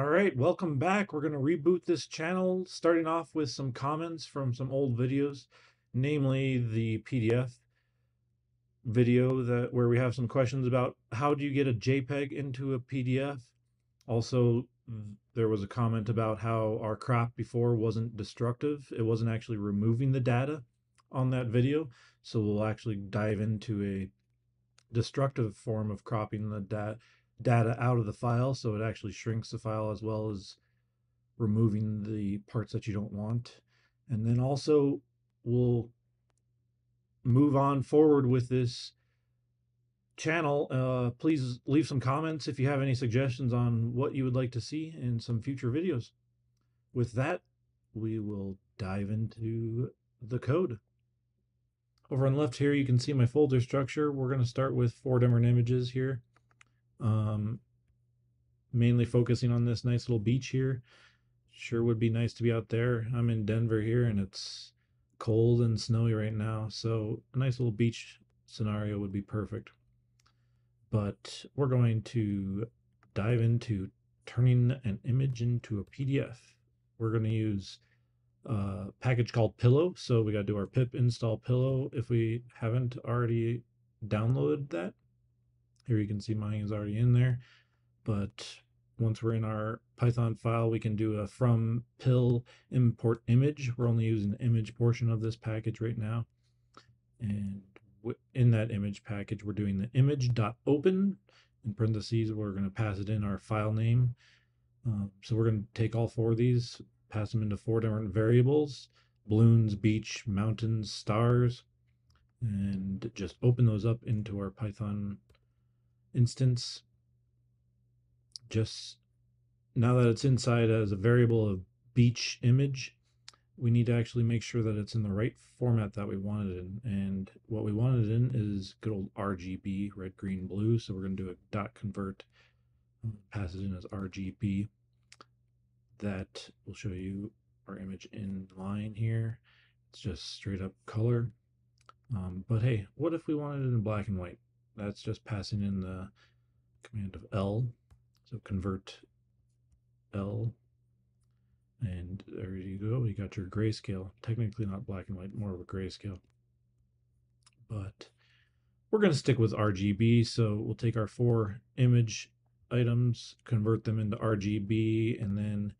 All right, welcome back. We're going to reboot this channel, starting off with some comments from some old videos, namely the PDF video that where we have some questions about how do you get a JPEG into a PDF. Also, there was a comment about how our crop before wasn't destructive. It wasn't actually removing the data on that video. So we'll actually dive into a destructive form of cropping the data data out of the file so it actually shrinks the file as well as removing the parts that you don't want. And then also we'll move on forward with this channel. Uh, please leave some comments if you have any suggestions on what you would like to see in some future videos. With that, we will dive into the code. Over on the left here, you can see my folder structure. We're going to start with four different images here. Um, mainly focusing on this nice little beach here. Sure would be nice to be out there. I'm in Denver here and it's cold and snowy right now. So a nice little beach scenario would be perfect. But we're going to dive into turning an image into a PDF. We're going to use a package called Pillow. So we got to do our pip install Pillow if we haven't already downloaded that. Here you can see mine is already in there, but once we're in our Python file, we can do a from PIL import image. We're only using the image portion of this package right now. And in that image package, we're doing the image.open. In parentheses, we're going to pass it in our file name. Uh, so we're going to take all four of these, pass them into four different variables, balloons, beach, mountains, stars, and just open those up into our Python instance just now that it's inside as a variable of beach image we need to actually make sure that it's in the right format that we wanted in. And what we wanted in is good old RGB red green blue. So we're going to do a dot convert pass it in as RGB that will show you our image in line here. It's just straight up color. Um, but hey what if we wanted it in black and white that's just passing in the command of L. So convert L. And there you go. You got your grayscale. Technically not black and white, more of a grayscale. But we're going to stick with RGB. So we'll take our four image items, convert them into RGB, and then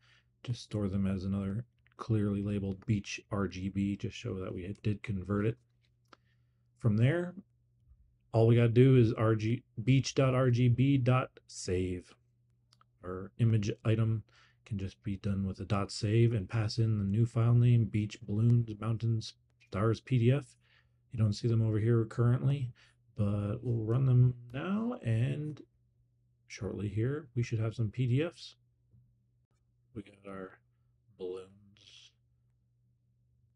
just store them as another clearly labeled beach RGB, just show that we did convert it. From there, all we got to do is rg beach.rgb.save. Our image item can just be done with a dot save and pass in the new file name beach balloons mountains stars pdf you don't see them over here currently but we'll run them now and shortly here we should have some pdfs we got our balloons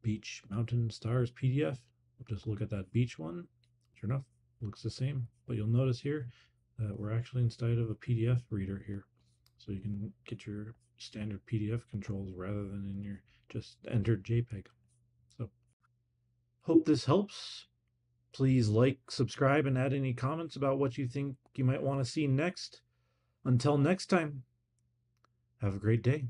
beach mountain stars pdf we'll just look at that beach one. Sure enough looks the same, but you'll notice here that we're actually inside of a PDF reader here. So you can get your standard PDF controls rather than in your just entered JPEG. So hope this helps. Please like, subscribe, and add any comments about what you think you might want to see next. Until next time, have a great day.